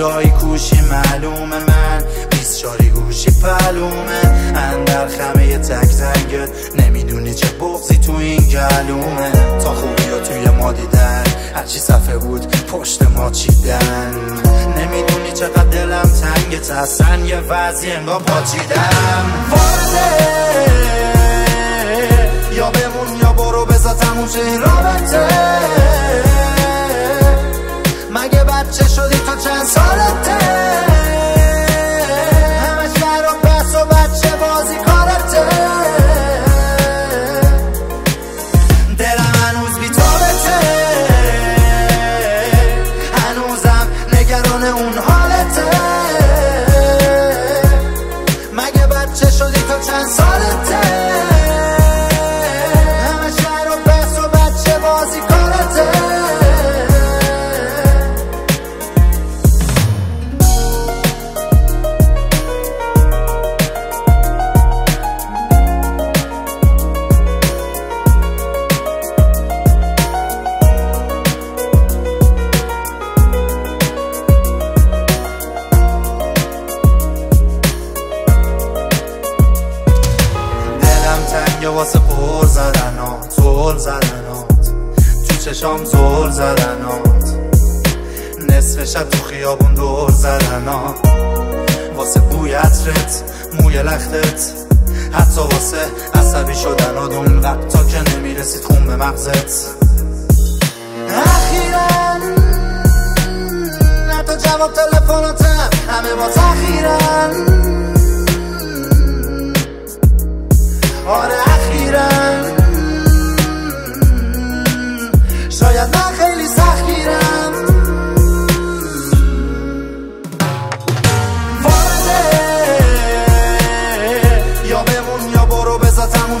جایی کوشی معلومه من. بیست شاری گوشی پلومه. اندر خمه تک تنگت نمی‌دونی چه بغزی تو این گلومه. تا خوبی ها توی ما دیدن. هرچی صفحه بود پشت ما چیدن. نمی‌دونی چقدر دلم تنگت هستن یه وضعی انگار پاچیدم. وارده. یا بمون یا برو بزا تموم تنگه واسه پر زدنات زل زدنات. تو چشام زل زدنات. نصف شب تو خیابون دور زدنات. واسه بوی عطرت موی لختت. حتی واسه عصبی شدن و اون وقتا که نمی‌رسید خون به مغزت. اخیرا حتی جواب تلفناتم همه با تخیرن آره اخیرا شاید من خیلی سخیرم وارده. یا یا برو بزا تموم